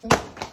Thank hum.